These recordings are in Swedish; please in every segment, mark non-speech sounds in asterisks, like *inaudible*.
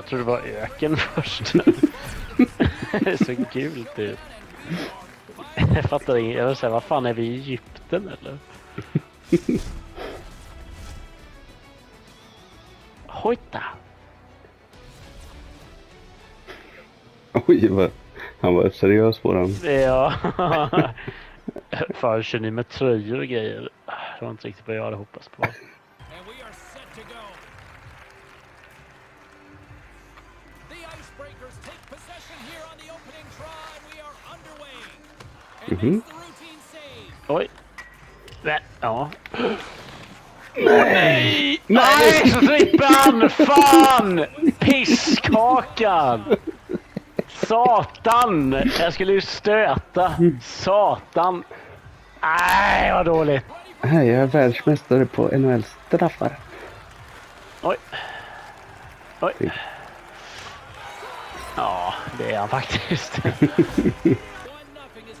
Jag tror det var öken först. *laughs* det såg gult ut. Jag fattar inget. Jag vill säga, vad fan är vi i Egypten eller? Hojta! Oj, vad, han var seriös på den. Ja. *laughs* Fan, kör ni med tröjor och grejer? Det var inte riktigt vad jag hade hoppats på. The Icebreakers take possession here on the opening try. We are underway. And Mhm. routine save. Oj. Nej, ja. Nej! Nej! Strippan! Fan! Pisskakan! Satan! Jag skulle ju stöta. Satan! Nej, vad dåligt. Jag är världsmästare på NHL-straffar. Oj. Oj. Ja, det är han faktiskt. One nothing is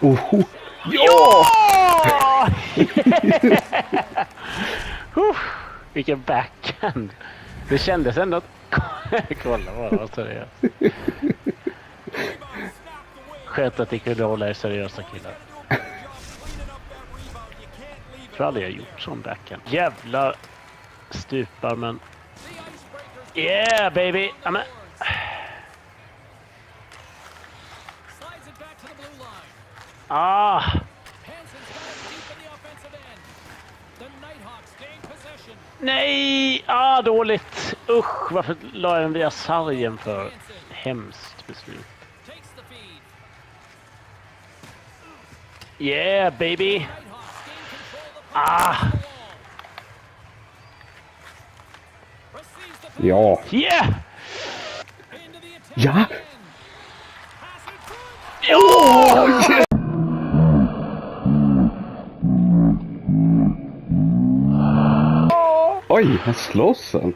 Oho. Ja! Uff, *laughs* Vilken backhand. Det kändes ändå att... *laughs* Kolla bara vad seriöst. Skönt att det kunde hålla er seriösa killar. Jag tror aldrig jag gjort sån backhand. Jävlar stupar men... Yeah baby! Amen. Possession. Nej! Ah, dåligt! Usch, varför la jag den via sargen för? Hemskt beslut. Takes the feed. Yeah baby! Nighthawks gain control of the Ah! Ja. Yeah! Into the attack Ja. again. Pass Oj, här slåss han.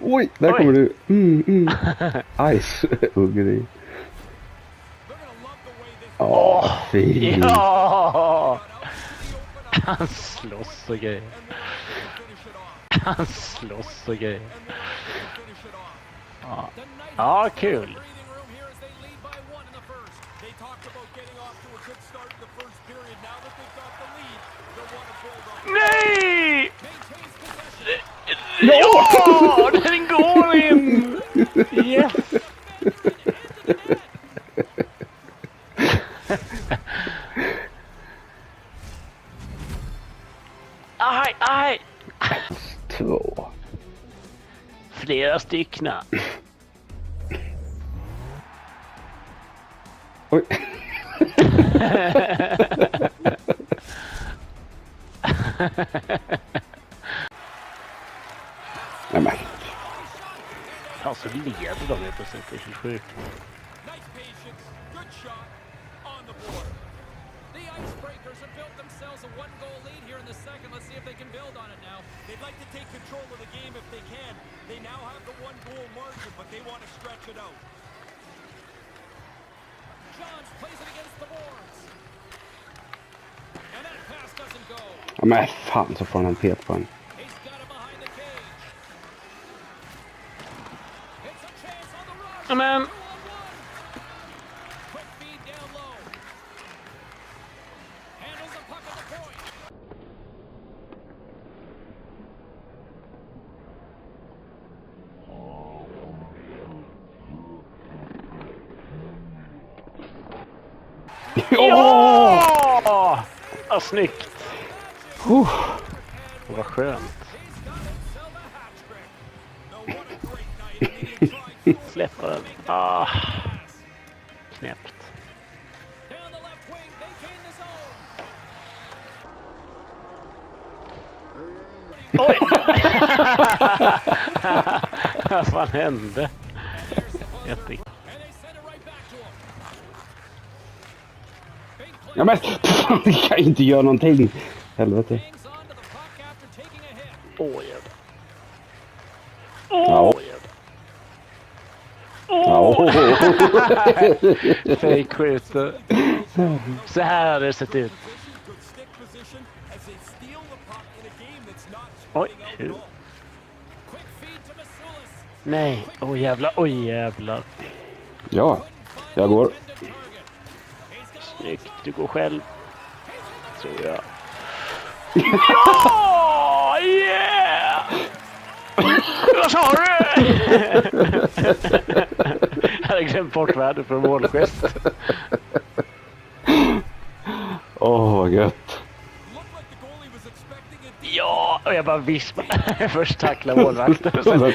Oj, där Oj. kommer du. Mm, mm. Ice, Ugri. Ja, fin. Ja! Han slåss och grejer. Han slåss och grejer. Ja, ja kul. Possession. Ja! Den går in! Yes! Aj, aj! Två. Flera styckna. De helt plötsligt. Det är helt sjukt. Nice patience. Good shot on the board. The Icebreakers have built themselves a one-goal lead here in the second. Let's see if they can build on it now. They'd like to take control of the game if they can. They now have the one goal margin, but they want to stretch it out. Johns plays it against the boards. And that pass doesn't go. Ja, men fan så får han en Ja! Ja, snyggt! Oh. Vad skönt. Släppa den. Ah. Knäppt. Oj! *laughs* Vad fan hände? Jätte... Ja men, *laughs* fan, jag kan inte göra någonting. Helvete. Åh jävlar. Åh jävlar. Ja. Fake skjuter. Så här hade det sett ut. Oj. Nej. Åh jävlar. Oj jävlar. Ja, jag går. Snyggt. Du går själv. Så ja. Ja! Yeah! Vad sa du? Jag hade glömt bort värdet för målgest. Åh, vad gött. Ja! Och jag bara vispar. *laughs* Först tacklar målvakten och sen, *laughs*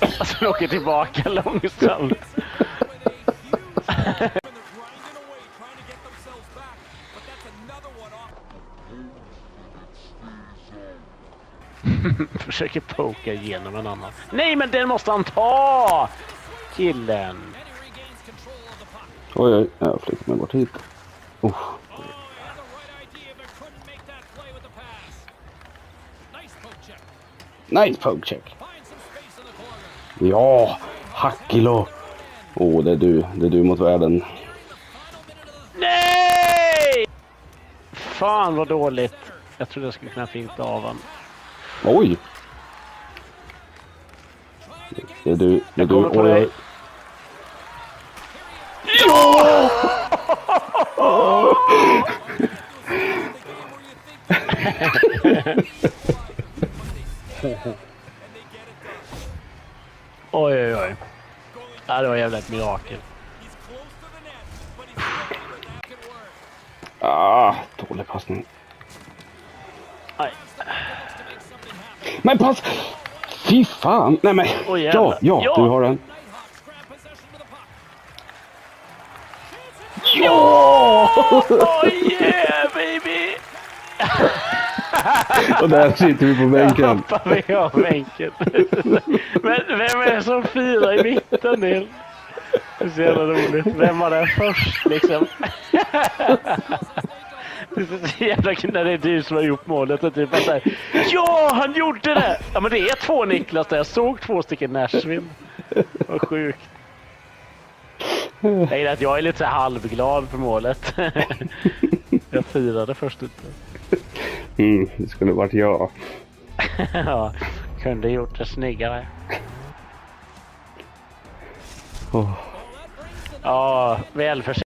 *laughs* och sen åker tillbaka långsamt. *laughs* Försöker poka igenom en annan. Nej, men den måste han ta! Killen. Oj, oj. Jag flyttar mig bort hit. Oh. Oh. Nice poke check. Ja, Hackilo. Åh, det är du. Det är du mot världen. Nej! Fan vad dåligt. Jag trodde jag skulle kunna finta av honom. Oj! Det är du. Det är Jag du. kommer på Oj, dig. oj. Oj, oj, oj. Ja, det var jävla ett mirakel. Ah, dålig passning. Happen. Men pass! Fy fan! Nej men! Oj, ja, ja, Ja. du har den. Ja! Oh yeah baby! *laughs* Och där sitter vi på bänken. Hoppar vi av bänken. Men vem är det som firar i mitten Nil? Det är så jävla roligt. Vem var där först liksom? *laughs* Det är så jävla kul när det är du som har gjort målet och typ såhär Ja, han gjorde det! Ja men det är två Niklas där. Jag såg två stycken Nashville. Vad sjukt. Jag gillar att jag är lite så halvglad för målet. *laughs* Jag firade först ute. Mm, det skulle varit jag. *laughs* Ja, kunde gjort det snyggare. Åh. Ja, välförsett.